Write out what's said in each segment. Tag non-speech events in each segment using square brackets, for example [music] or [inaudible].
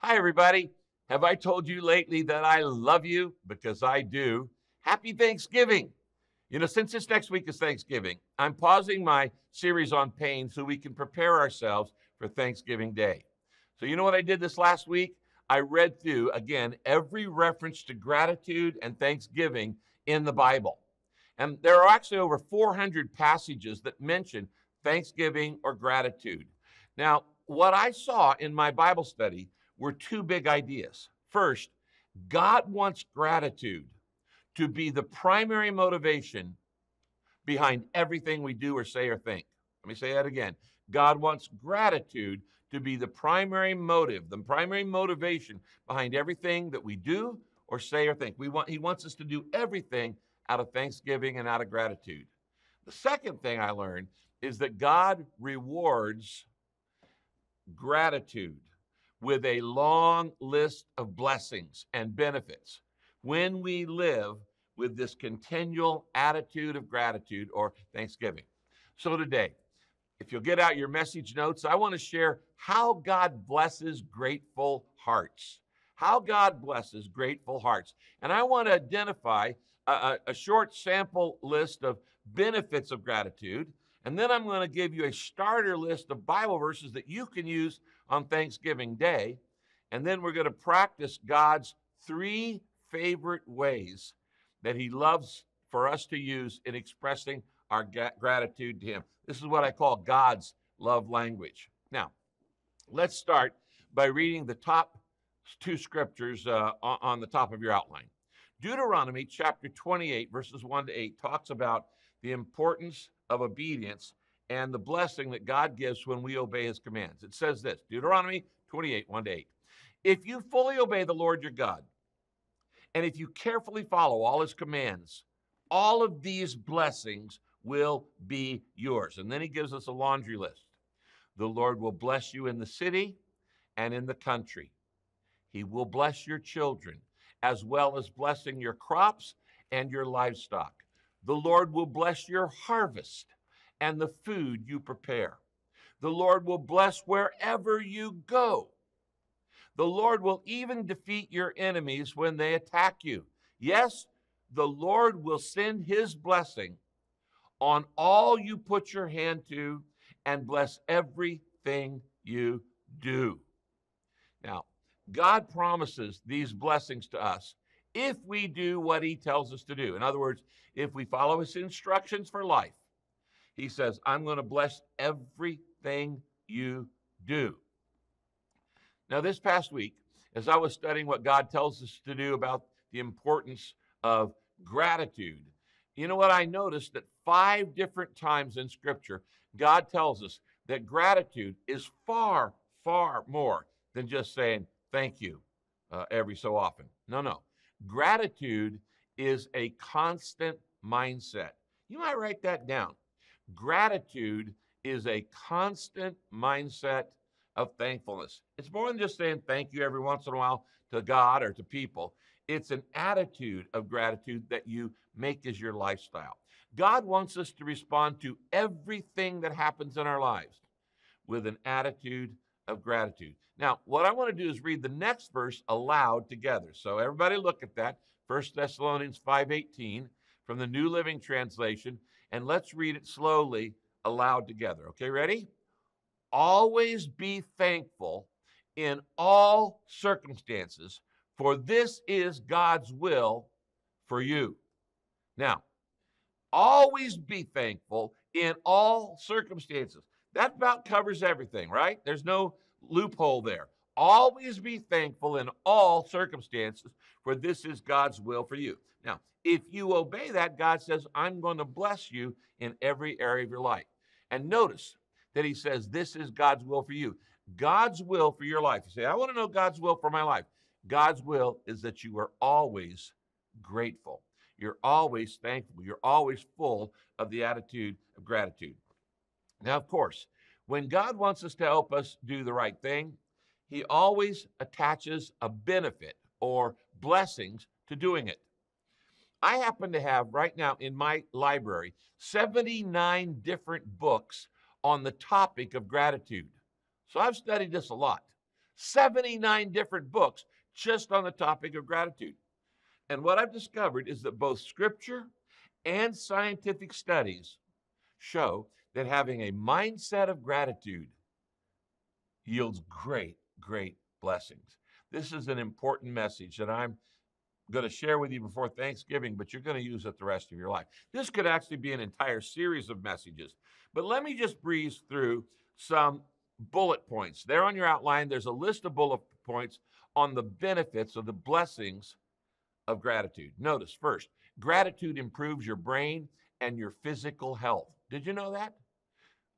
Hi, everybody. Have I told you lately that I love you? Because I do. Happy Thanksgiving. You know, since this next week is Thanksgiving, I'm pausing my series on pain so we can prepare ourselves for Thanksgiving Day. So, you know what I did this last week? I read through, again, every reference to gratitude and thanksgiving in the Bible. And there are actually over 400 passages that mention thanksgiving or gratitude. Now, what I saw in my Bible study were two big ideas. First, God wants gratitude to be the primary motivation behind everything we do or say or think. Let me say that again. God wants gratitude to be the primary motive, the primary motivation behind everything that we do or say or think. We want, he wants us to do everything out of thanksgiving and out of gratitude. The second thing I learned is that God rewards gratitude with a long list of blessings and benefits when we live with this continual attitude of gratitude or thanksgiving. So, today, if you'll get out your message notes, I want to share how God blesses grateful hearts. How God blesses grateful hearts. And I want to identify a, a, short sample list of benefits of gratitude. And then I'm going to give you a starter list of Bible verses that you can use on Thanksgiving Day. And then we're going to practice God's three favorite ways that He loves for us to use in expressing our gratitude to Him. This is what I call God's love language. Now, let's start by reading the top two scriptures uh, on the top of your outline. Deuteronomy chapter 28, verses 1 to 8, talks about the importance of obedience and the blessing that God gives when we obey his commands. It says this Deuteronomy 28, 1 to 8. If you fully obey the Lord your God, and if you carefully follow all his commands, all of these blessings will be yours. And then he gives us a laundry list. The Lord will bless you in the city and in the country. He will bless your children, as well as blessing your crops and your livestock. The Lord will bless your harvest and the food you prepare. The Lord will bless wherever you go. The Lord will even defeat your enemies when they attack you. Yes, the Lord will send his blessing on all you put your hand to and bless everything you do. Now, God promises these blessings to us if we do what he tells us to do. In other words, if we follow his instructions for life, he says, I'm going to bless everything you do. Now, this past week, as I was studying what God tells us to do about the importance of gratitude, you know what I noticed? That five different times in Scripture, God tells us that gratitude is far, far more than just saying thank you uh, every so often. No, no. Gratitude is a constant mindset. You might write that down. Gratitude is a constant mindset of thankfulness. It's more than just saying thank you every once in a while to God or to people. It's an attitude of gratitude that you make as your lifestyle. God wants us to respond to everything that happens in our lives with an attitude of gratitude. Now, what I want to do is read the next verse aloud together. So everybody look at that. 1 Thessalonians 5:18 from the New Living Translation and let's read it slowly aloud together. Okay, ready? Always be thankful in all circumstances, for this is God's will for you. Now, always be thankful in all circumstances. That about covers everything, right? There's no loophole there. Always be thankful in all circumstances, for this is God's will for you. Now, if you obey that, God says, I'm going to bless you in every area of your life. And notice that He says, This is God's will for you. God's will for your life. You say, I want to know God's will for my life. God's will is that you are always grateful. You're always thankful. You're always full of the attitude of gratitude. Now, of course, when God wants us to help us do the right thing, He always attaches a benefit or blessings to doing it. I happen to have right now in my library 79 different books on the topic of gratitude. So I've studied this a lot. 79 different books just on the topic of gratitude. And what I've discovered is that both scripture and scientific studies show that having a mindset of gratitude yields great, great blessings. This is an important message that I'm going to share with you before Thanksgiving, but you're going to use it the rest of your life. This could actually be an entire series of messages. But let me just breeze through some bullet points. There on your outline, there's a list of bullet points on the benefits of the blessings of gratitude. Notice first, gratitude improves your brain and your physical health. Did you know that?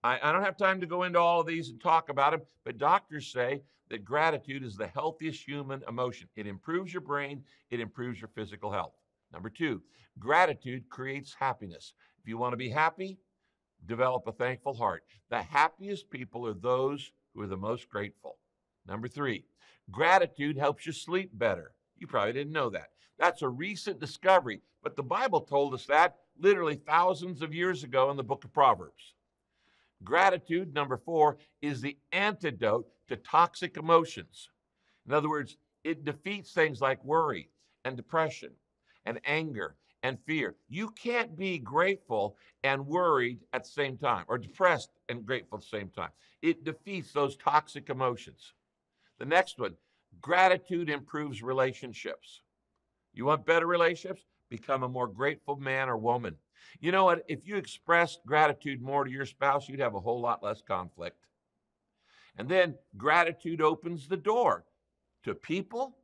I, I, don't have time to go into all of these and talk about them, but doctors say that gratitude is the healthiest human emotion. It improves your brain, it improves your physical health. Number two, gratitude creates happiness. If you want to be happy, develop a thankful heart. The happiest people are those who are the most grateful. Number three, gratitude helps you sleep better. You probably didn't know that. That's a recent discovery, but the Bible told us that literally thousands of years ago in the book of Proverbs. Gratitude, number four, is the antidote to toxic emotions. In other words, it defeats things like worry and depression and anger and fear. You can't be grateful and worried at the same time, or depressed and grateful at the same time. It defeats those toxic emotions. The next one gratitude improves relationships. You want better relationships? Become a more grateful man or woman. You know what? If you expressed gratitude more to your spouse, you'd have a whole lot less conflict. And then gratitude opens the door to people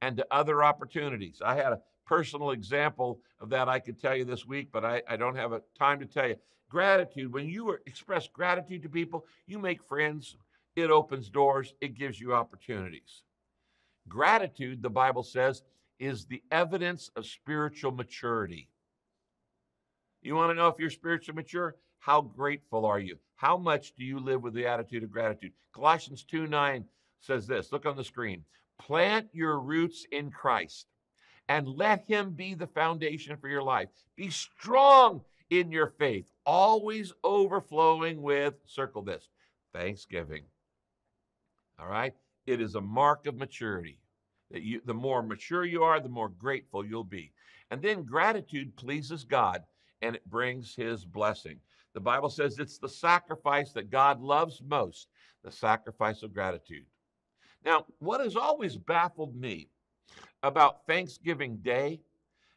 and to other opportunities. I had a personal example of that I could tell you this week, but I, I don't have a time to tell you. Gratitude, when you express gratitude to people, you make friends, it opens doors, it gives you opportunities. Gratitude, the Bible says, is the evidence of spiritual maturity. You want to know if you're spiritually mature? How grateful are you? How much do you live with the attitude of gratitude? Colossians 2 9 says this look on the screen. Plant your roots in Christ and let him be the foundation for your life. Be strong in your faith, always overflowing with, circle this, thanksgiving. All right? It is a mark of maturity. That you, the more mature you are, the more grateful you'll be. And then gratitude pleases God and it brings his blessing. The Bible says it's the sacrifice that God loves most, the sacrifice of gratitude. Now, what has always baffled me about Thanksgiving Day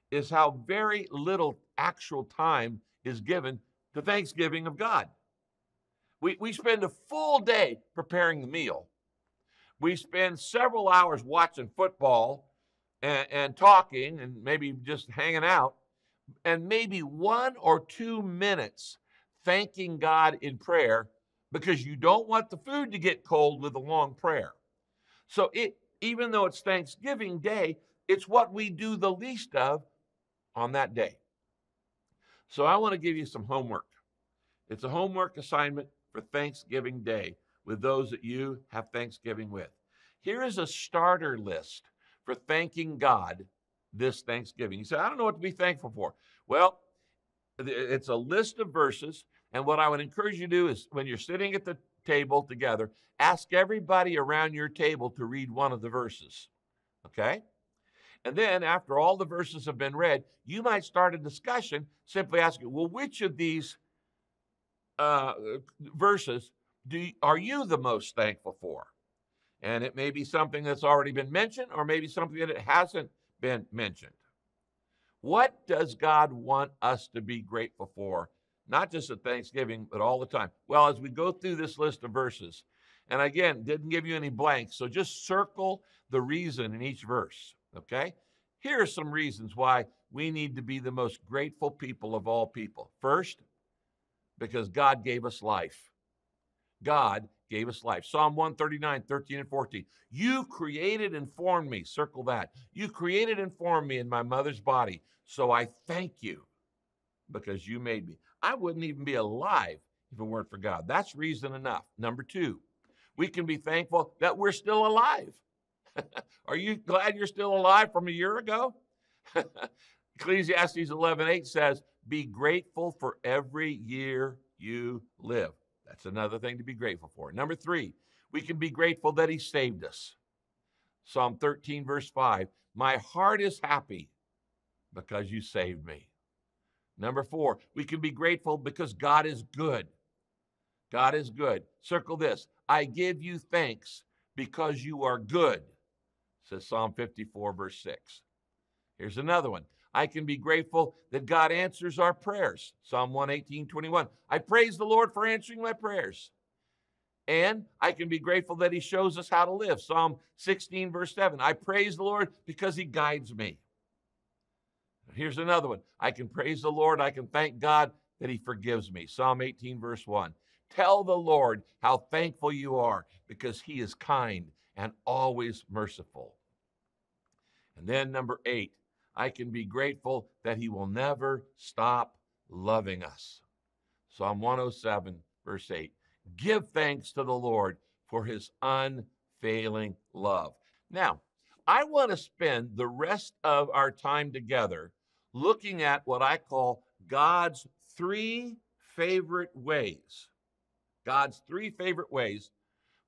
is how very little actual time is given to Thanksgiving of God. We, we spend a full day preparing the meal. We spend several hours watching football and, and talking and maybe just hanging out and maybe one or two minutes thanking God in prayer because you don't want the food to get cold with a long prayer. So it even though it's Thanksgiving Day, it's what we do the least of on that day. So I want to give you some homework. It's a homework assignment for Thanksgiving Day with those that you have Thanksgiving with. Here is a starter list for thanking God this Thanksgiving. You say, I don't know what to be thankful for. Well, it's a list of verses. And what I would encourage you to do is when you're sitting at the table together, ask everybody around your table to read one of the verses. Okay? And then after all the verses have been read, you might start a discussion simply asking, well, which of these uh, verses do are you the most thankful for? And it may be something that's already been mentioned, or maybe something that it hasn't been mentioned. What does God want us to be grateful for? Not just at Thanksgiving, but all the time. Well, as we go through this list of verses, and again, didn't give you any blanks, so just circle the reason in each verse, okay? Here are some reasons why we need to be the most grateful people of all people. First, because God gave us life. God gave us life. Psalm 139, 13 and 14. You created and formed me. Circle that. You created and formed me in my mother's body. So I thank you because you made me. I wouldn't even be alive if it weren't for God. That's reason enough. Number two, we can be thankful that we're still alive. [laughs] Are you glad you're still alive from a year ago? [laughs] Ecclesiastes 11:8 says, "Be grateful for every year you live." That's another thing to be grateful for. Number three, We can be grateful that He saved us. Psalm 13, verse 5 My heart is happy because you saved me. Number four, we can be grateful because God is good. God is good. Circle this I give you thanks because you are good, says Psalm 54, verse 6. Here's another one. I can be grateful that God answers our prayers. Psalm 118, 21. I praise the Lord for answering my prayers. And I can be grateful that He shows us how to live. Psalm 16, verse 7. I praise the Lord because He guides me. Here's another one. I can praise the Lord. I can thank God that He forgives me. Psalm 18, verse 1. Tell the Lord how thankful you are because He is kind and always merciful. And then, number eight, I can be grateful that He will never stop loving us. Psalm 107, verse 8. Give thanks to the Lord for His unfailing love. Now, I want to spend the rest of our time together looking at what I call God's three favorite ways. God's three favorite ways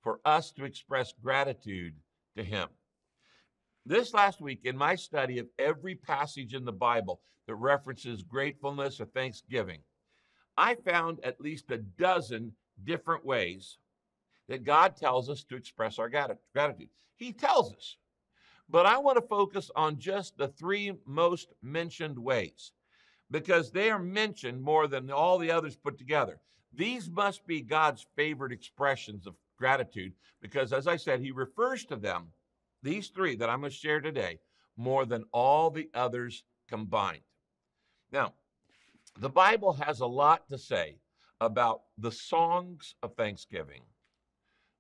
for us to express gratitude to Him. This last week, in my study of every passage in the Bible that references gratefulness or thanksgiving, I found at least a dozen different ways that God tells us to express our gratitude. He tells us. But I want to focus on just the three most mentioned ways because they are mentioned more than all the others put together. These must be God's favorite expressions of gratitude because, as I said, He refers to them these three that I'm going to share today, more than all the others combined. Now, the Bible has a lot to say about the songs of thanksgiving,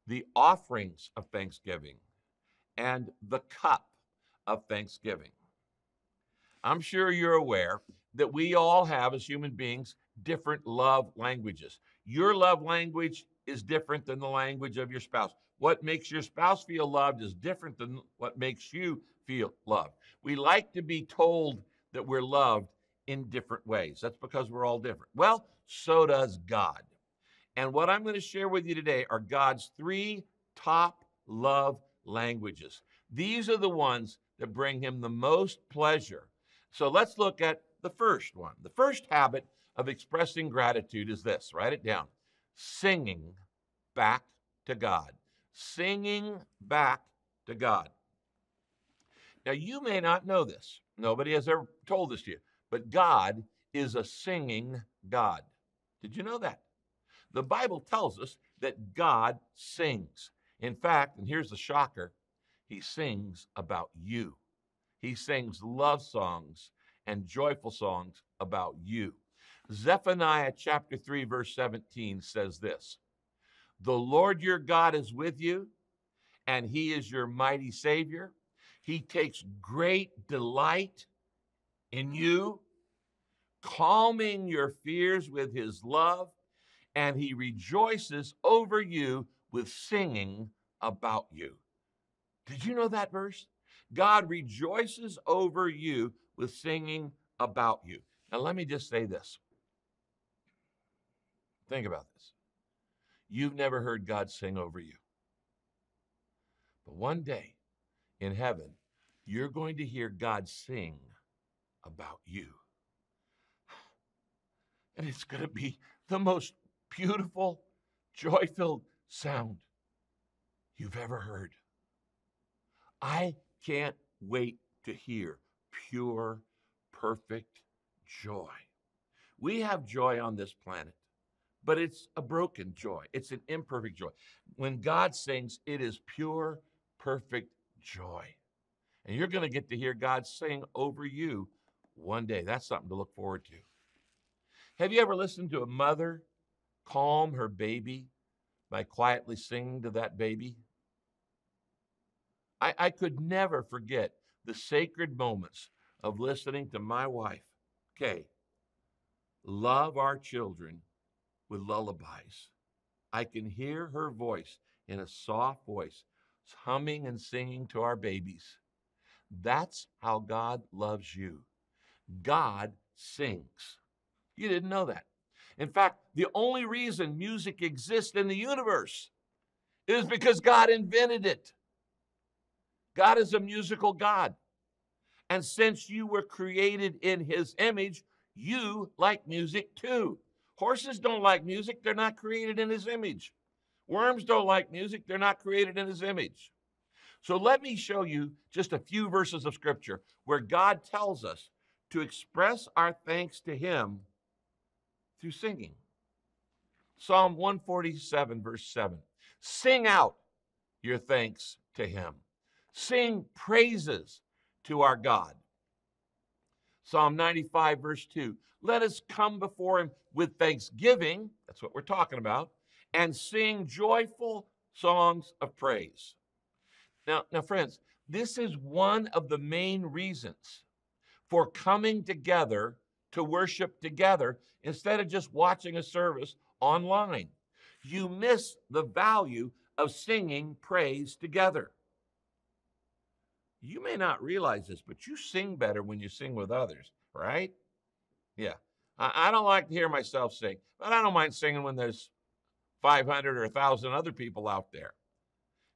the offerings of thanksgiving, and the cup of thanksgiving. I'm sure you're aware that we all have, as human beings, different love languages. Your love language is different than the language of your spouse. What makes your spouse feel loved is different than what makes you feel loved. We like to be told that we're loved in different ways. That's because we're all different. Well, so does God. And what I'm going to share with you today are God's three top love languages. These are the ones that bring him the most pleasure. So let's look at the first one. The first habit of expressing gratitude is this write it down singing back to God singing back to God. Now, you may not know this. Nobody has ever told this to you, but God is a singing God. Did you know that? The Bible tells us that God sings. In fact, and here's the shocker He sings about you. He sings love songs and joyful songs about you. Zephaniah chapter 3, verse 17 says this the Lord your God is with you, and he is your mighty Savior. He takes great delight in you, calming your fears with his love, and he rejoices over you with singing about you. Did you know that verse? God rejoices over you with singing about you. Now, let me just say this. Think about this. You've never heard God sing over you. But one day in heaven, you're going to hear God sing about you. [sighs] And it's going to be the most beautiful, joy filled sound you've ever heard. I can't wait to hear pure, perfect joy. We have joy on this planet but it's a broken joy. It's an imperfect joy. When God sings, it is pure, perfect joy. And you're going to get to hear God sing over you one day. That's something to look forward to. Have you ever listened to a mother calm her baby by quietly singing to that baby? I, I could never forget the sacred moments of listening to my wife, Kay, love our children with lullabies. I can hear her voice in a soft voice, humming and singing to our babies. That's how God loves you. God sings. You didn't know that. In fact, the only reason music exists in the universe is because God invented it. God is a musical God. And since you were created in his image, you like music too. Horses don't like music, they're not created in his image. Worms don't like music, they're not created in his image. So let me show you just a few verses of scripture where God tells us to express our thanks to him through singing. Psalm 147, verse 7. Sing out your thanks to him. Sing praises to our God. Psalm 95, verse 2. Let us come before him with thanksgiving, that's what we're talking about, and sing joyful songs of praise. Now, now, friends, this is one of the main reasons for coming together to worship together instead of just watching a service online. You miss the value of singing praise together. You may not realize this, but you sing better when you sing with others, right? Yeah. I, I don't like to hear myself sing, but I don't mind singing when there's 500 or 1,000 other people out there.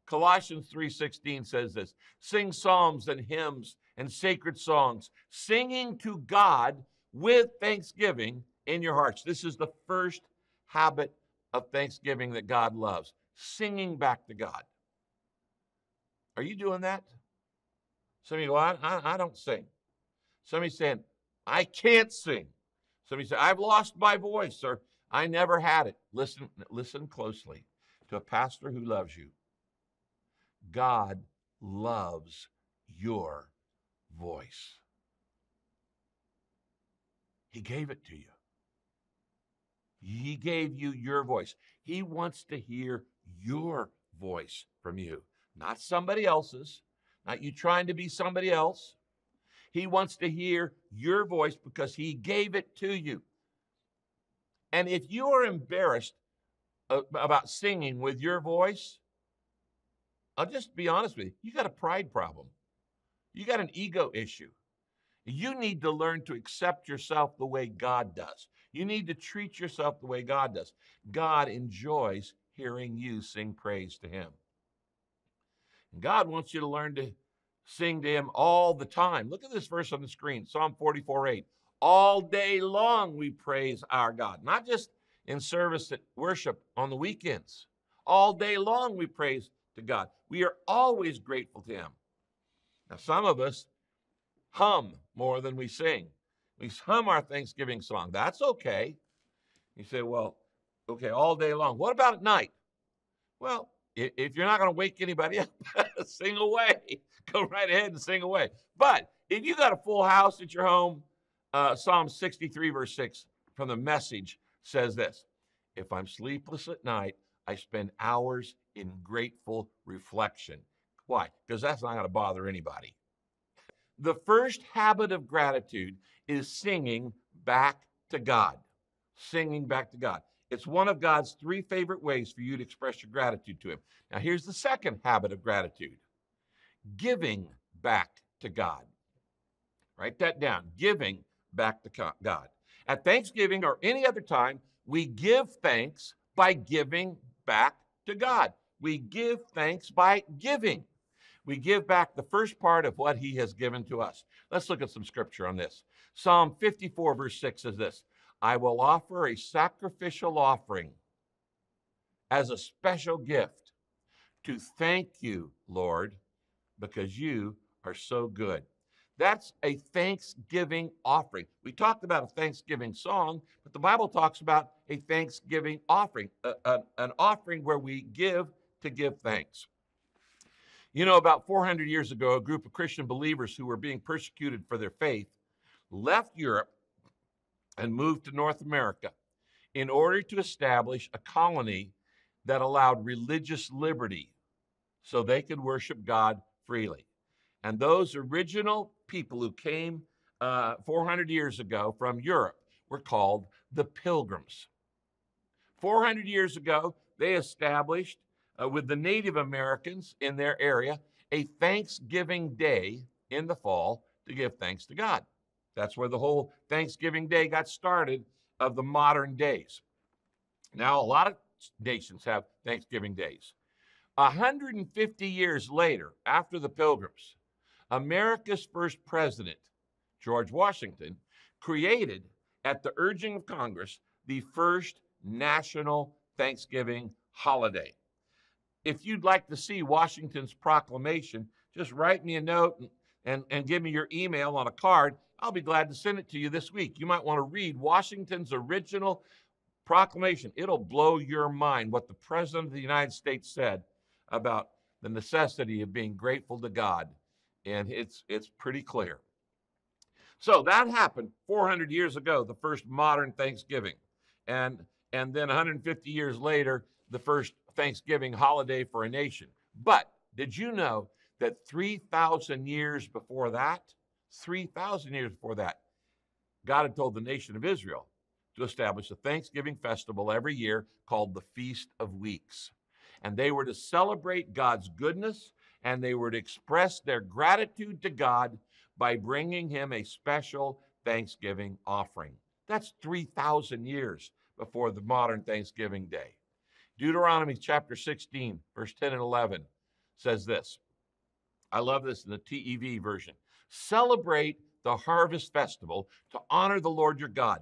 Colossians 3:16 says this, sing psalms and hymns and sacred songs, singing to God with thanksgiving in your hearts. This is the first habit of thanksgiving that God loves, singing back to God. Are you doing that? Some of you go, I, I, I don't sing. Somebody saying, I can't sing. Somebody say, I've lost my voice, or I never had it. Listen, listen closely to a pastor who loves you. God loves your voice. He gave it to you. He gave you your voice. He wants to hear your voice from you, not somebody else's, not you trying to be somebody else. He wants to hear your voice because He gave it to you. And if you are embarrassed about singing with your voice, I'll just be honest with you, you got a pride problem. You got an ego issue. You need to learn to accept yourself the way God does. You need to treat yourself the way God does. God enjoys hearing you sing praise to Him. God wants you to learn to sing to Him all the time. Look at this verse on the screen Psalm 44 8. All day long we praise our God, not just in service at worship on the weekends. All day long we praise to God. We are always grateful to Him. Now, some of us hum more than we sing. We hum our Thanksgiving song. That's okay. You say, well, okay, all day long. What about at night? Well, if you're not going to wake anybody [laughs] up, sing away. Go right ahead and sing away. But if you got a full house at your home, uh, Psalm 63, verse 6 from the message says this If I'm sleepless at night, I spend hours in grateful reflection. Why? Because that's not going to bother anybody. The first habit of gratitude is singing back to God. Singing back to God. It's one of God's three favorite ways for you to express your gratitude to Him. Now, here's the second habit of gratitude giving back to God. Write that down giving back to God. At Thanksgiving or any other time, we give thanks by giving back to God. We give thanks by giving. We give back the first part of what He has given to us. Let's look at some scripture on this. Psalm 54, verse 6 says this I will offer a sacrificial offering as a special gift to thank you, Lord, because you are so good. That's a thanksgiving offering. We talked about a thanksgiving song, but the Bible talks about a thanksgiving offering, a, a, an offering where we give to give thanks. You know, about 400 years ago, a group of Christian believers who were being persecuted for their faith left Europe and moved to North America in order to establish a colony that allowed religious liberty so they could worship God freely. And those original people who came uh, 400 years ago from Europe were called the Pilgrims. 400 years ago, they established uh, with the Native Americans in their area a Thanksgiving Day in the fall to give thanks to God. That's where the whole Thanksgiving Day got started of the modern days. Now, a lot of nations have Thanksgiving days. 150 years later, after the Pilgrims, America's first president, George Washington, created, at the urging of Congress, the first national Thanksgiving holiday. If you'd like to see Washington's proclamation, just write me a note and, and, and give me your email on a card. I'll be glad to send it to you this week. You might want to read Washington's original proclamation. It'll blow your mind what the President of the United States said about the necessity of being grateful to God. And it's, it's pretty clear. So that happened 400 years ago, the first modern Thanksgiving. And, and then 150 years later, the first Thanksgiving holiday for a nation. But did you know that 3,000 years before that, 3,000 years before that, God had told the nation of Israel to establish a Thanksgiving festival every year called the Feast of Weeks. And they were to celebrate God's goodness and they were to express their gratitude to God by bringing him a special Thanksgiving offering. That's 3,000 years before the modern Thanksgiving Day. Deuteronomy chapter 16, verse 10 and 11 says this. I love this in the TEV version. Celebrate the harvest festival to honor the Lord your God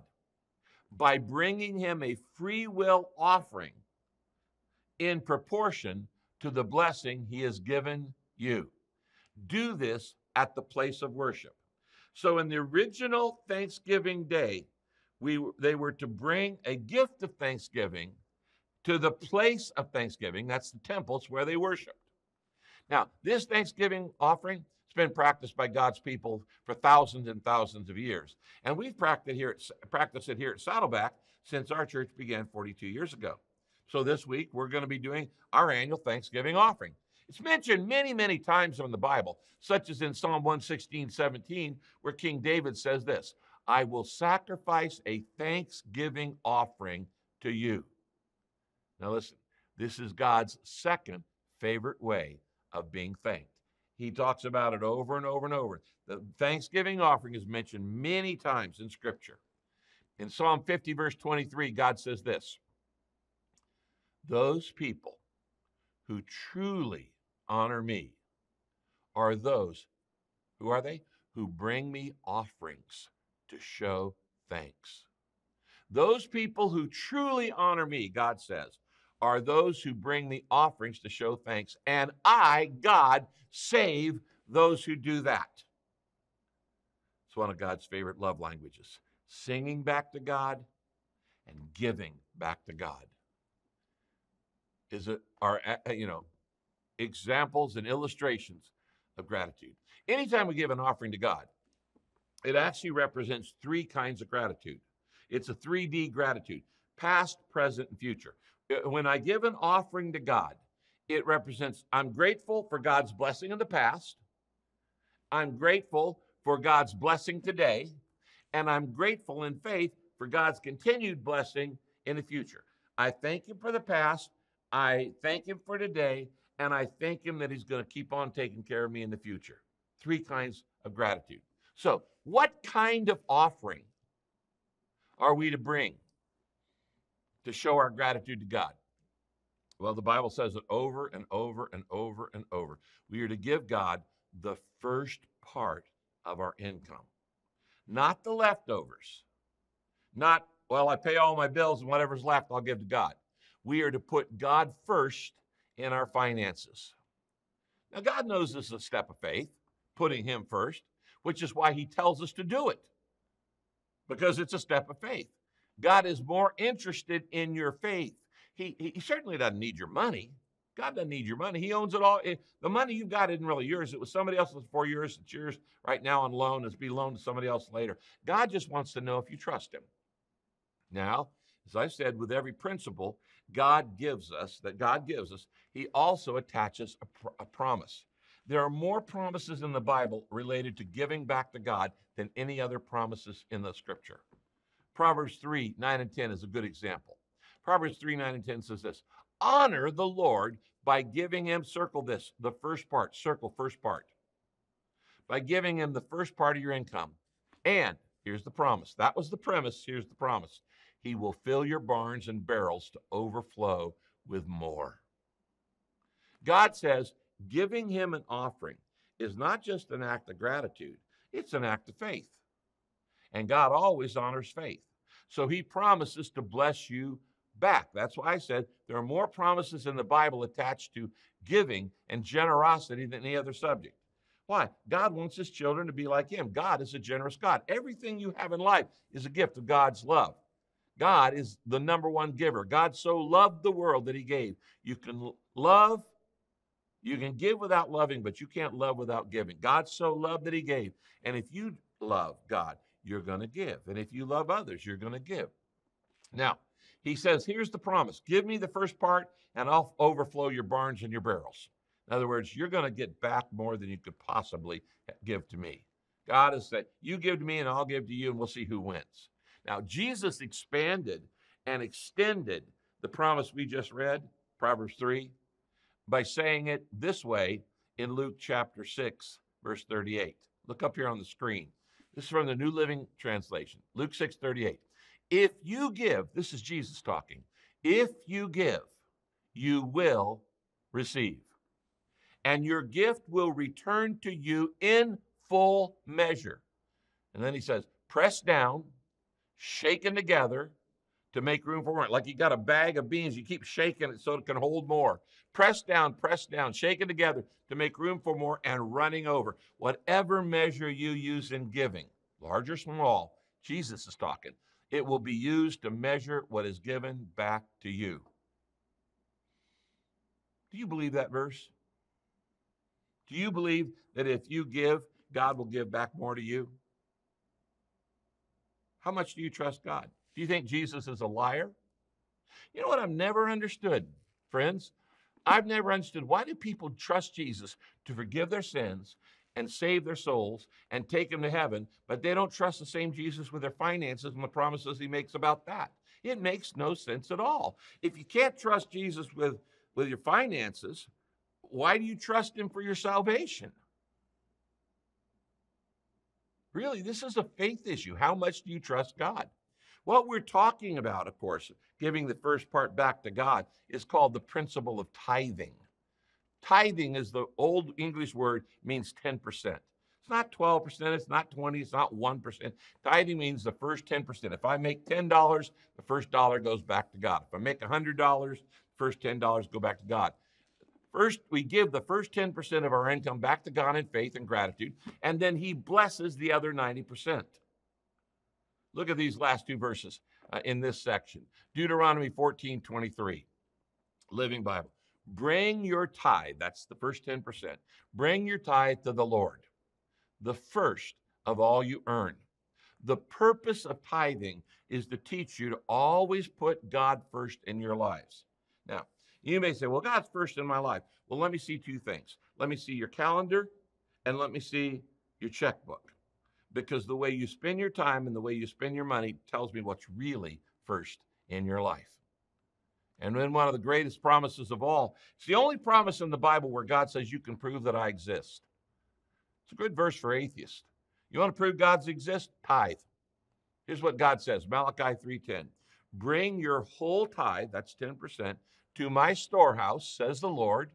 by bringing him a free will offering in proportion to the blessing he has given you. Do this at the place of worship. So in the original Thanksgiving day, we, they were to bring a gift of thanksgiving to the place of thanksgiving. That's the temples where they worshiped. Now, this Thanksgiving offering has been practiced by God's people for thousands and thousands of years. And we've practiced, here at, practiced it here at Saddleback since our church began 42 years ago. So this week, we're going to be doing our annual Thanksgiving offering. It's mentioned many, many times in the Bible, such as in Psalm 116, 17, where King David says this I will sacrifice a thanksgiving offering to you. Now, listen, this is God's second favorite way of being thanked. He talks about it over and over and over. The thanksgiving offering is mentioned many times in Scripture. In Psalm 50, verse 23, God says this Those people who truly honor me are those, who are they? Who bring me offerings to show thanks. Those people who truly honor me, God says, are those who bring the offerings to show thanks. And I, God, save those who do that. It's one of God's favorite love languages singing back to God and giving back to God. Is it our, eh, eh, you know, examples and illustrations of gratitude. Anytime we give an offering to God, it actually represents three kinds of gratitude. It's a 3D gratitude past, present, and future. Uh, when I give an offering to God, it represents I'm grateful for God's blessing in the past, I'm grateful for God's blessing today, and I'm grateful in faith for God's continued blessing in the future. I thank Him for the past, I thank Him for today, and I thank Him that He's going to keep on taking care of me in the future. Three kinds of gratitude. So, what kind of offering are we to bring to show our gratitude to God? Well, the Bible says it over and over and over and over. We are to give God the first part of our income, not the leftovers. Not, well, I pay all my bills and whatever's left, I'll give to God. We are to put God first in our finances. Now, God knows this is a step of faith, putting Him first, which is why He tells us to do it, because it's a step of faith. God is more interested in your faith. He, he certainly doesn't need your money. God doesn't need your money. He owns it all. Eh, the money you got isn't really yours. It was somebody else's for years. It's yours right now on loan. It's be loaned to somebody else later. God just wants to know if you trust Him. Now, as I said, with every principle God gives us, that God gives us, He also attaches a, pr- a promise. There are more promises in the Bible related to giving back to God than any other promises in the scripture. Proverbs 3 9 and 10 is a good example. Proverbs 3 9 and 10 says this Honor the Lord by giving him, circle this, the first part, circle first part, by giving him the first part of your income. And here's the promise. That was the premise. Here's the promise. He will fill your barns and barrels to overflow with more. God says giving him an offering is not just an act of gratitude, it's an act of faith. And God always honors faith. So he promises to bless you back. That's why I said there are more promises in the Bible attached to giving and generosity than any other subject. Why? God wants his children to be like him. God is a generous God. Everything you have in life is a gift of God's love. God is the number one giver. God so loved the world that he gave. You can love, you can give without loving, but you can't love without giving. God so loved that he gave. And if you love God, you're going to give. And if you love others, you're going to give. Now, he says, here's the promise give me the first part, and I'll overflow your barns and your barrels. In other words, you're going to get back more than you could possibly eh, give to me. God has said, You give to me, and I'll give to you, and we'll see who wins. Now, Jesus expanded and extended the promise we just read, Proverbs 3, by saying it this way in Luke chapter 6, verse 38. Look up here on the screen. This is from the New Living Translation, Luke 6, 38. If you give, this is Jesus talking, if you give, you will receive. And your gift will return to you in full measure. And then he says, pressed down, shaken together to make room for more. Like you got a bag of beans, you keep shaking it so it can hold more. Press down, press down, shaken together to make room for more and running over. Whatever measure you use in giving, large or small, Jesus is talking. It will be used to measure what is given back to you. Do you believe that verse? Do you believe that if you give, God will give back more to you? How much do you trust God? Do you think Jesus is a liar? You know what I've never understood, friends? I've never understood why do people trust Jesus to forgive their sins and save their souls and take them to heaven, but they don't trust the same Jesus with their finances and the promises he makes about that. It makes no sense at all. If you can't trust Jesus with, with your finances, why do you trust him for your salvation? Really, this is a faith issue. How much do you trust God? What we're talking about, of course, giving the first part back to God, is called the principle of tithing. Tithing is the old English word, means 10%. It's not 12%, it's not 20, it's not 1%. Tithing means the first 10%. If I make $10, the first dollar goes back to God. If I make $100, the first $10 go back to God. First, we give the first 10% of our income back to God in faith and gratitude, and then He blesses the other 90%. Look at these last two verses uh, in this section Deuteronomy 14 23, Living Bible. Bring your tithe, that's the first 10%. Bring your tithe to the Lord, the first of all you earn. The purpose of tithing is to teach you to always put God first in your lives. Now, you may say, well, God's first in my life. Well, let me see two things. Let me see your calendar and let me see your checkbook. Because the way you spend your time and the way you spend your money tells me what's really first in your life. And then one of the greatest promises of all, it's the only promise in the Bible where God says, You can prove that I exist. It's a good verse for atheists. You want to prove God's exist? Tithe. Here's what God says Malachi 3:10. Bring your whole tithe, that's 10%, to my storehouse, says the Lord,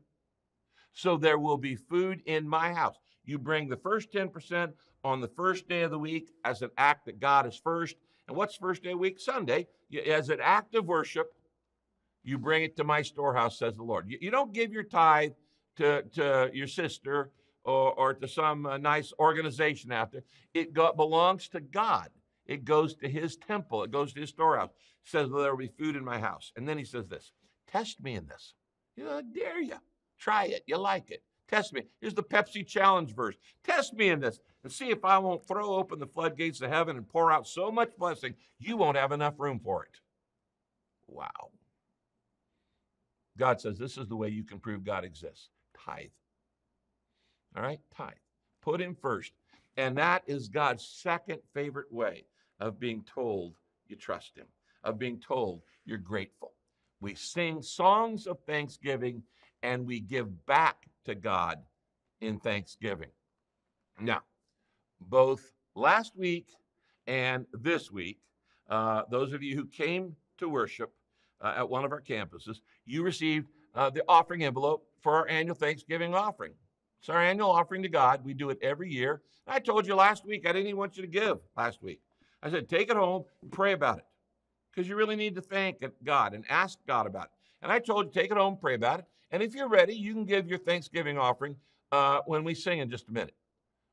so there will be food in my house. You bring the first 10% on the first day of the week as an act that God is first. And what's first day of week? Sunday. As an act of worship, you bring it to my storehouse, says the Lord. You, don't give your tithe to, to your sister or, or to some uh, nice organization out there. It go, belongs to God. It goes to his temple. It goes to his storehouse. It says there will be food in my house. And then he says this, test me in this. You know, dare you. Try it. You like it. Test me. Here's the Pepsi challenge verse. Test me in this and see if I won't throw open the floodgates of heaven and pour out so much blessing, you won't have enough room for it. Wow. God says this is the way you can prove God exists tithe. All right? Tithe. Put Him first. And that is God's second favorite way of being told you trust Him, of being told you're grateful. We sing songs of thanksgiving and we give back to God in thanksgiving. Now, both last week and this week, uh, those of you who came to worship uh, at one of our campuses, you received uh, the offering envelope for our annual Thanksgiving offering. It's our annual offering to God. We do it every year. I told you last week, I didn't even want you to give last week. I said, take it home and pray about it because you really need to thank God and ask God about it. And I told you, take it home, pray about it. And if you're ready, you can give your Thanksgiving offering uh, when we sing in just a minute.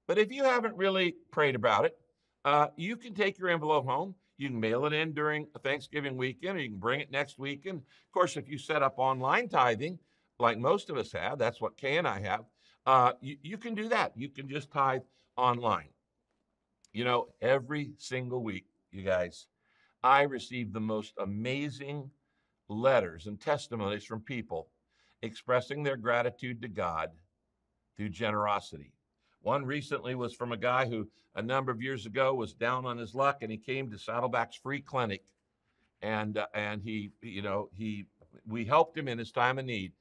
But if you haven't really prayed about it, uh, you can take your envelope home. You can mail it in during Thanksgiving weekend, or you can bring it next weekend. Of course, if you set up online tithing, like most of us have, that's what Kay and I have, uh, you, you can do that. You can just tithe online. You know, every single week, you guys, I receive the most amazing letters and testimonies from people expressing their gratitude to God through generosity. One recently was from a guy who a number of years ago was down on his luck and he came to Saddleback's free clinic. And uh, and he you know he we helped him in his time of need.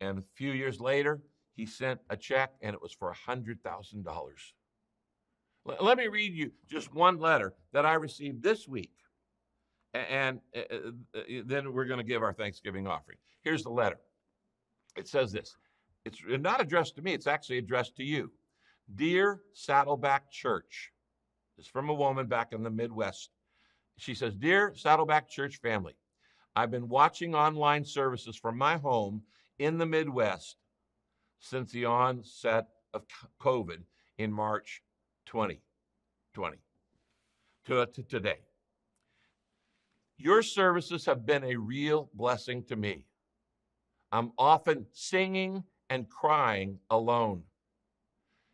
And a few years later he sent a check and it was for a hundred thousand dollars. Let me read you just one letter that i received this week. And uh, uh, then we're going to give our thanksgiving offering. Here's the letter. It says this. It's not addressed to me it's actually addressed to you Dear Saddleback Church, this is from a woman back in the Midwest. She says, Dear Saddleback Church family, I've been watching online services from my home in the Midwest since the onset of COVID in March 2020 to, to today. Your services have been a real blessing to me. I'm often singing and crying alone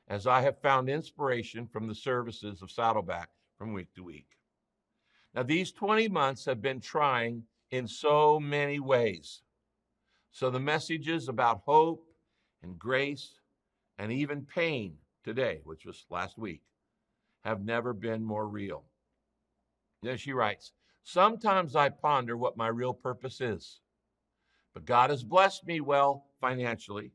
as I have found inspiration from the services of Saddleback from week to week. Now, these 20 months have been trying in so many ways. So, the messages about hope and grace and even pain today, which was last week, have never been more real. Then she writes, Sometimes I ponder what my real purpose is, but God has blessed me well financially.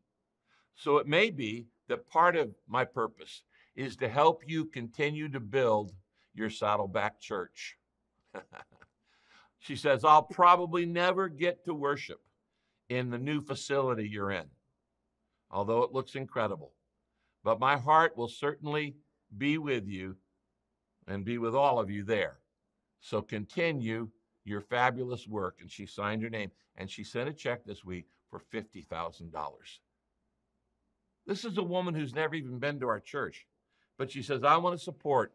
So it may be that part of my purpose is to help you continue to build your Saddleback church. [laughs] she says, I'll probably never get to worship in the new facility you're in, although it looks incredible. But my heart will certainly be with you and be with all of you there. So continue your fabulous work. And she signed her name and she sent a check this week for $50,000. This is a woman who's never even been to our church, but she says, I want to support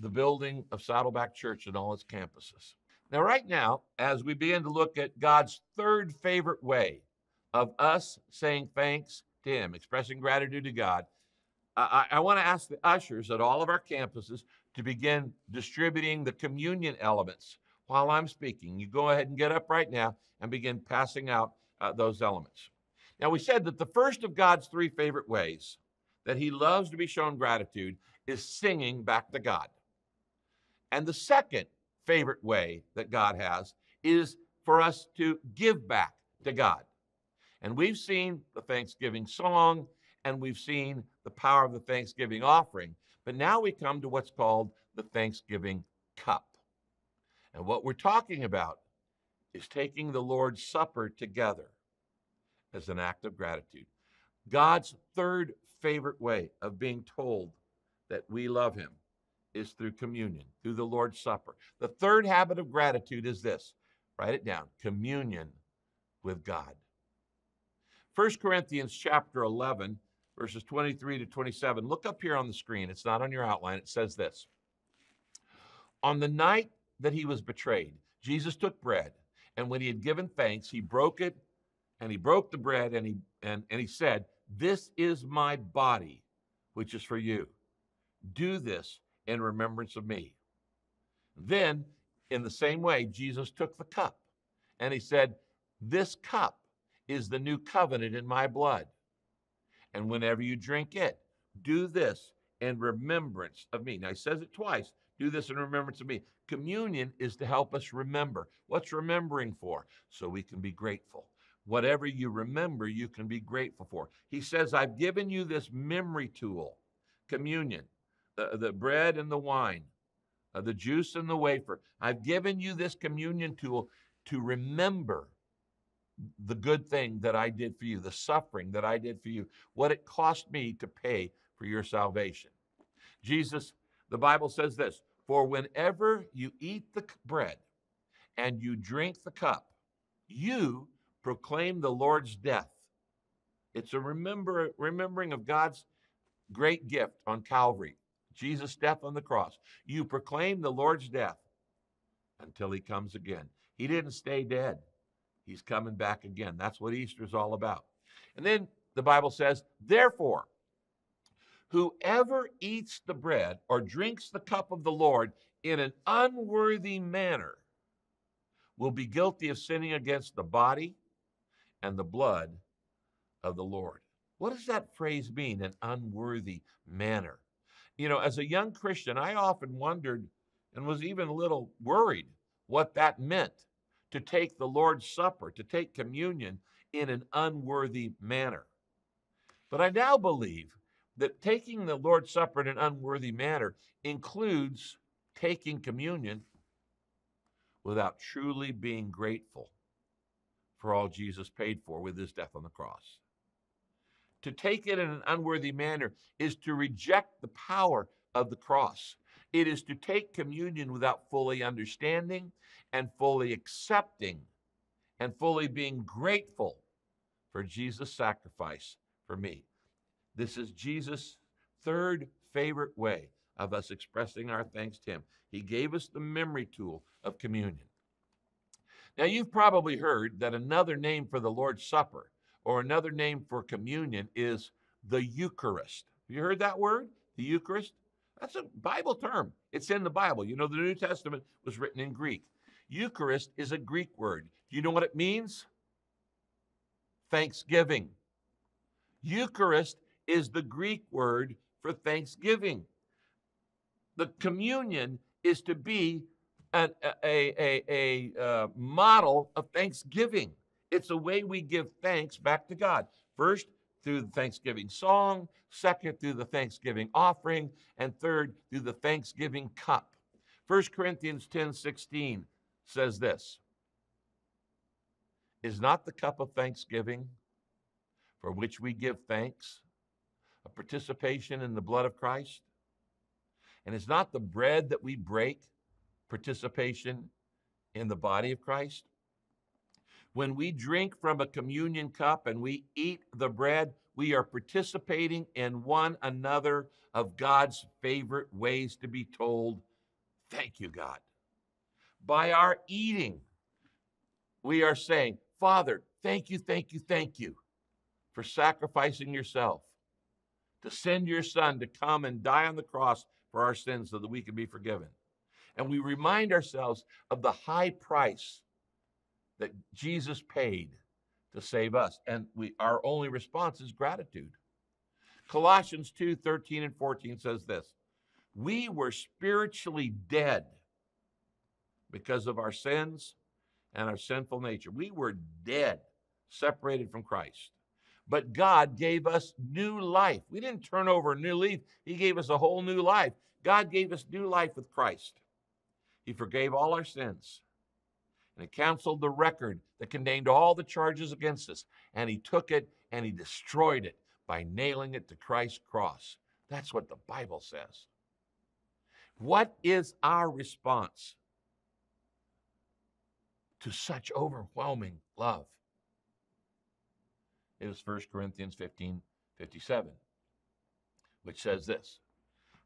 the building of Saddleback Church and all its campuses. Now, right now, as we begin to look at God's third favorite way of us saying thanks to Him, expressing gratitude to God, I, I want to ask the ushers at all of our campuses to begin distributing the communion elements while I'm speaking. You go ahead and get up right now and begin passing out uh, those elements. Now, we said that the first of God's three favorite ways that he loves to be shown gratitude is singing back to God. And the second favorite way that God has is for us to give back to God. And we've seen the Thanksgiving song and we've seen the power of the Thanksgiving offering. But now we come to what's called the Thanksgiving cup. And what we're talking about is taking the Lord's Supper together as an act of gratitude. God's third favorite way of being told that we love Him is through communion, through the Lord's Supper. The third habit of gratitude is this write it down communion with God. 1 Corinthians chapter 11, verses 23 to 27. Look up here on the screen. It's not on your outline. It says this On the night that he was betrayed, Jesus took bread, and when he had given thanks, he broke it and he broke the bread and he and, and he said, This is my body, which is for you. Do this in remembrance of me. Then, in the same way, Jesus took the cup and he said, This cup is the new covenant in my blood. And whenever you drink it, do this in remembrance of me. Now, he says it twice do this in remembrance of me. Communion is to help us remember. What's remembering for? So we can be grateful whatever you remember, you can be grateful for. He says, I've given you this memory tool, communion, the, the bread and the wine, uh, the juice and the wafer. I've given you this communion tool to remember the good thing that I did for you, the suffering that I did for you, what it cost me to pay for your salvation. Jesus, the Bible says this For whenever you eat the bread and you drink the cup, you proclaim the Lord's death. It's a remember, remembering of God's great gift on Calvary, Jesus' death on the cross. You proclaim the Lord's death until he comes again. He didn't stay dead. He's coming back again. That's what Easter is all about. And then the Bible says, therefore, whoever eats the bread or drinks the cup of the Lord in an unworthy manner will be guilty of sinning against the body and the blood of the Lord. What does that phrase mean, an unworthy manner? You know, as a young Christian, I often wondered and was even a little worried what that meant to take the Lord's Supper, to take communion in an unworthy manner. But I now believe that taking the Lord's Supper in an unworthy manner includes taking communion without truly being grateful for all Jesus paid for with his death on the cross. To take it in an unworthy manner is to reject the power of the cross. It is to take communion without fully understanding and fully accepting and fully being grateful for Jesus' sacrifice for me. This is Jesus' third favorite way of us expressing our thanks to Him. He gave us the memory tool of communion. Now, you've probably heard that another name for the Lord's Supper or another name for communion is the Eucharist. Have you heard that word? The Eucharist? That's a Bible term. It's in the Bible. You know, the New Testament was written in Greek. Eucharist is a Greek word. Do you know what it means? Thanksgiving. Eucharist is the Greek word for thanksgiving. The communion is to be an, a, a, a, uh, model of thanksgiving. It's a way we give thanks back to God. First, through the Thanksgiving song, second, through the Thanksgiving offering, and third, through the Thanksgiving cup. 1 Corinthians 10 16 says this Is not the cup of thanksgiving for which we give thanks a participation in the blood of Christ? And is not the bread that we break participation in the body of Christ? When we drink from a communion cup and we eat the bread, we are participating in one another of God's favorite ways to be told, Thank you, God. By our eating, we are saying, Father, thank you, thank you, thank you for sacrificing yourself to send your son to come and die on the cross for our sins so that we can be forgiven. And we remind ourselves of the high price that Jesus paid to save us. And we, our only response is gratitude. Colossians 2 13 and 14 says this We were spiritually dead because of our sins and our sinful nature. We were dead, separated from Christ. But God gave us new life. We didn't turn over a new leaf, He gave us a whole new life. God gave us new life with Christ. He forgave all our sins and he canceled the record that contained all the charges against us. And he took it and he destroyed it by nailing it to Christ's cross. That's what the Bible says. What is our response to such overwhelming love? It was 1 Corinthians 15 57, which says this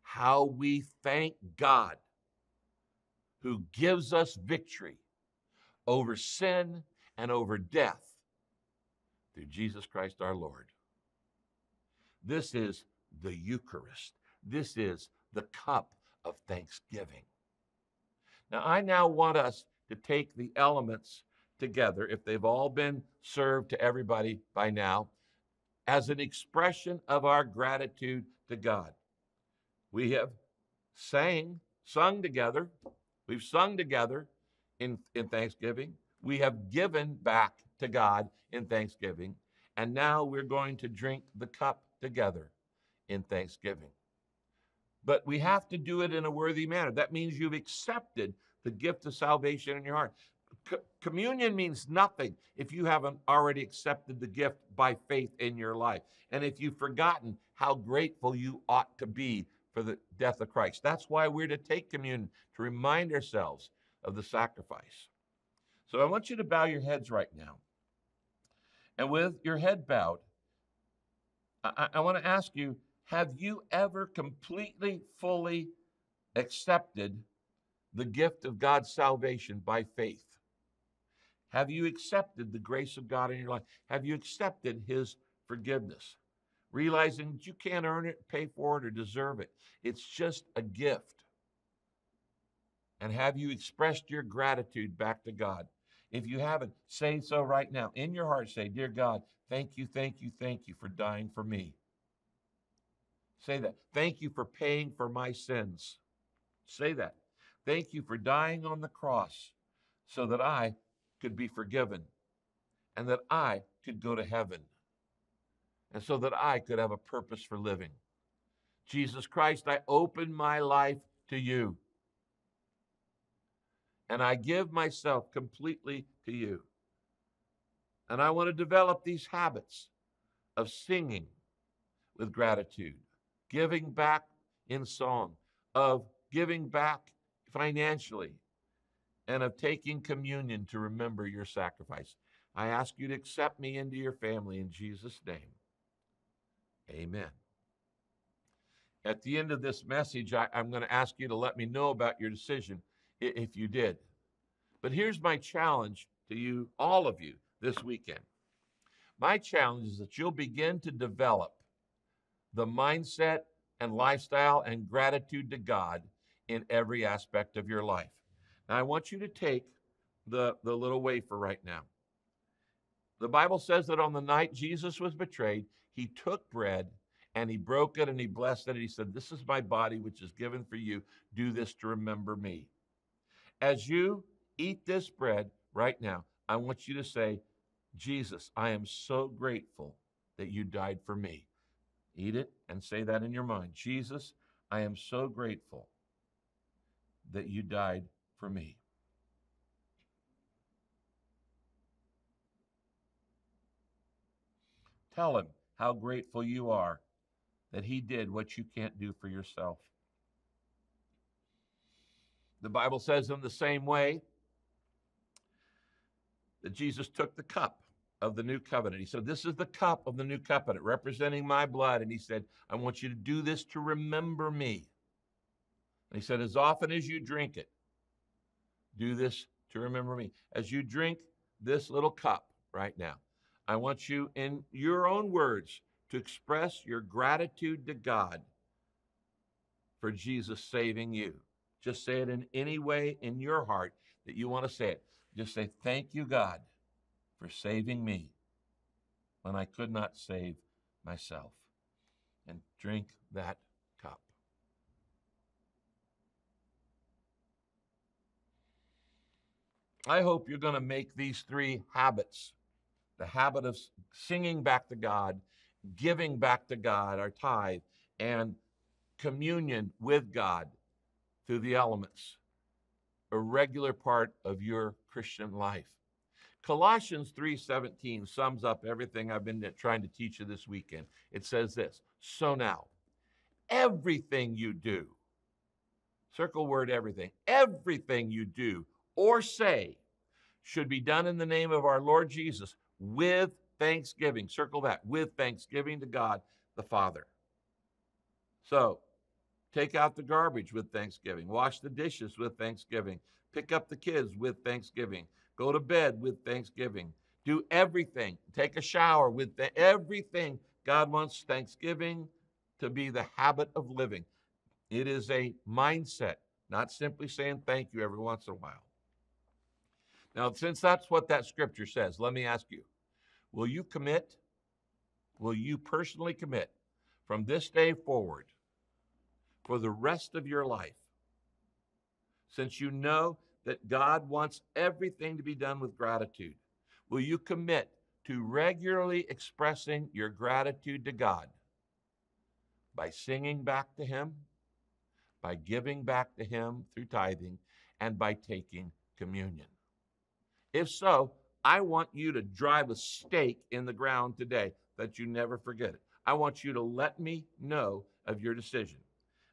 How we thank God who gives us victory over sin and over death through Jesus Christ our Lord. This is the Eucharist. This is the cup of thanksgiving. Now, I now want us to take the elements together, if they've all been served to everybody by now, as an expression of our gratitude to God. We have sang, sung together, we've sung together in, in thanksgiving. We have given back to God in thanksgiving. And now we're going to drink the cup together in thanksgiving. But we have to do it in a worthy manner. That means you've accepted the gift of salvation in your heart. Co- communion means nothing if you haven't already accepted the gift by faith in your life. And if you've forgotten how grateful you ought to be for the death of Christ. That's why we're to take communion, to remind ourselves of the sacrifice. So I want you to bow your heads right now. And with your head bowed, I, I want to ask you have you ever completely, fully accepted the gift of God's salvation by faith? Have you accepted the grace of God in your life? Have you accepted His forgiveness? Realizing that you can't earn it, pay for it, or deserve it. It's just a gift. And have you expressed your gratitude back to God? If you haven't, say so right now. In your heart, say, Dear God, thank you, thank you, thank you for dying for me. Say that. Thank you for paying for my sins. Say that. Thank you for dying on the cross so that I could be forgiven and that I could go to heaven and so that I could have a purpose for living. Jesus Christ, I open my life to you and I give myself completely to you. And I want to develop these habits of singing with gratitude, giving back in song, of giving back financially, and of taking communion to remember your sacrifice. I ask you to accept me into your family in Jesus' name. Amen. At the end of this message, I, am going to ask you to let me know about your decision if you did. But here's my challenge to you, all of you, this weekend. My challenge is that you'll begin to develop the mindset and lifestyle and gratitude to God in every aspect of your life. Now, I want you to take the, the little wafer right now. The Bible says that on the night Jesus was betrayed, he took bread and he broke it and he blessed it. And he said, This is my body, which is given for you. Do this to remember me. As you eat this bread right now, I want you to say, Jesus, I am so grateful that you died for me. Eat it and say that in your mind. Jesus, I am so grateful that you died for me. Tell him how grateful you are that he did what you can't do for yourself. The Bible says, in the same way, that Jesus took the cup of the new covenant. He said, This is the cup of the new covenant representing my blood. And he said, I want you to do this to remember me. And he said, As often as you drink it, do this to remember me. As you drink this little cup right now, I want you, in your own words, to express your gratitude to God for Jesus saving you. Just say it in any way in your heart that you want to say it. Just say, Thank you, God, for saving me when I could not save myself. And drink that cup. I hope you're going to make these three habits the habit of singing back to God, giving back to God, our tithe, and communion with God through the elements, a regular part of your Christian life. Colossians 3:17 sums up everything I've been uh, trying to teach you this weekend. It says this, so now everything you do circle word everything, everything you do or say should be done in the name of our Lord Jesus with thanksgiving. Circle that with thanksgiving to God the Father. So, take out the garbage with thanksgiving, wash the dishes with thanksgiving, pick up the kids with thanksgiving, go to bed with thanksgiving, do everything, take a shower with the, everything. God wants thanksgiving to be the habit of living. It is a mindset, not simply saying thank you every once in a while. Now, since that's what that scripture says, let me ask you will you commit? Will you personally commit from this day forward for the rest of your life? Since you know that God wants everything to be done with gratitude, will you commit to regularly expressing your gratitude to God by singing back to Him, by giving back to Him through tithing, and by taking communion? If so, I want you to drive a stake in the ground today that you never forget it. I want you to let me know of your decision.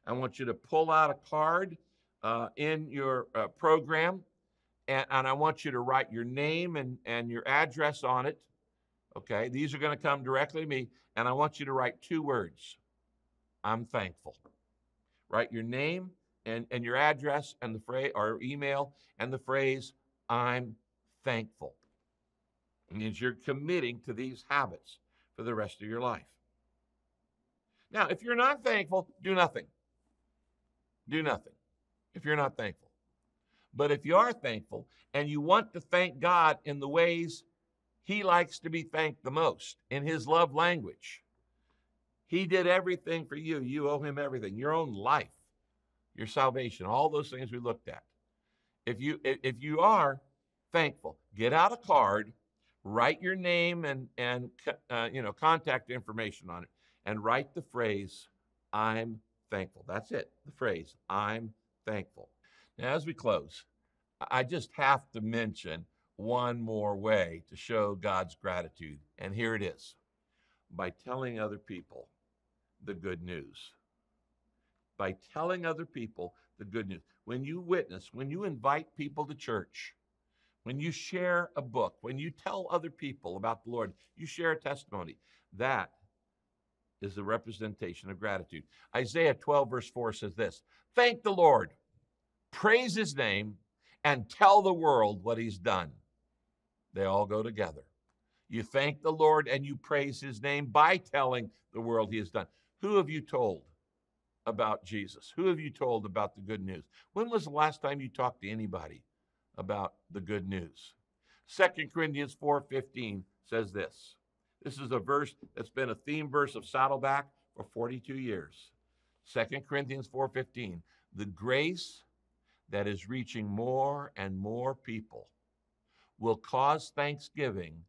I want you to pull out a card uh, in your uh, program, and, and I want you to write your name and, and your address on it. Okay, these are going to come directly to me, and I want you to write two words I'm thankful. Write your name and, and your address and the phrase or email and the phrase I'm thankful. Means you're committing to these habits for the rest of your life. Now, if you're not thankful, do nothing. Do nothing if you're not thankful. But if you are thankful and you want to thank God in the ways He likes to be thanked the most, in His love language, He did everything for you. You owe Him everything your own life, your salvation, all those things we looked at. If you, if you are thankful, get out a card, write your name and, and uh, you know, contact information on it, and write the phrase, I'm thankful. That's it, the phrase, I'm thankful. Now, as we close, I just have to mention one more way to show God's gratitude, and here it is by telling other people the good news. By telling other people the good news. When you witness, when you invite people to church, when you share a book, when you tell other people about the Lord, you share a testimony, that is the representation of gratitude. Isaiah 12, verse 4 says this Thank the Lord, praise his name, and tell the world what he's done. They all go together. You thank the Lord and you praise his name by telling the world he has done. Who have you told about Jesus? Who have you told about the good news? When was the last time you talked to anybody about the good news? 2 Corinthians 4:15 says this. This is a verse that's been a theme verse of Saddleback for 42 years. 2 Corinthians 4:15. The grace that is reaching more and more people will cause thanksgiving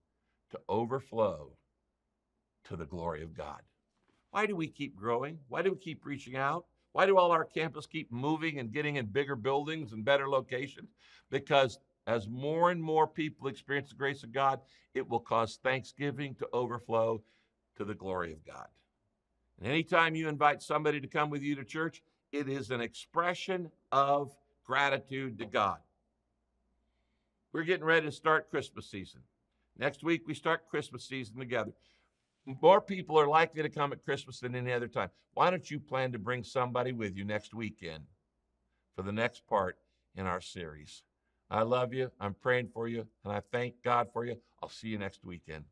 to overflow to the glory of God. Why do we keep growing? Why do we keep reaching out? Why do all our campus keep moving and getting in bigger buildings and better locations? Because as more and more people experience the grace of God, it will cause thanksgiving to overflow to the glory of God. And anytime you invite somebody to come with you to church, it is an expression of gratitude to God. We're getting ready to start Christmas season. Next week, we start Christmas season together. More people are likely to come at Christmas than any other time. Why don't you plan to bring somebody with you next weekend for the next part in our series? I love you. I'm praying for you, and I thank God for you. I'll see you next weekend.